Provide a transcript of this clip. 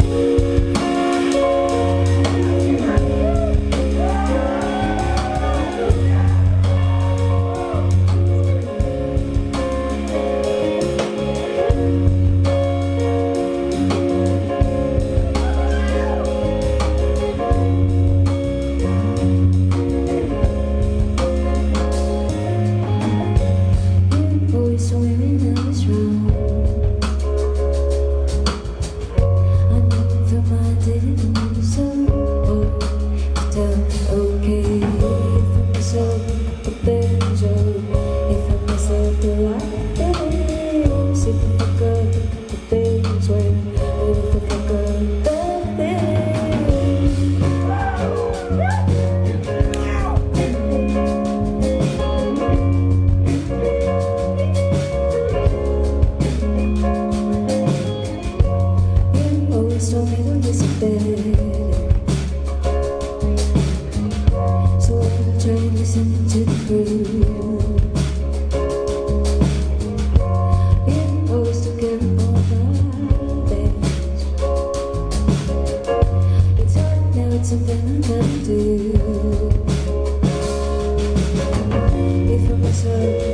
Bye. something I can do If I'm her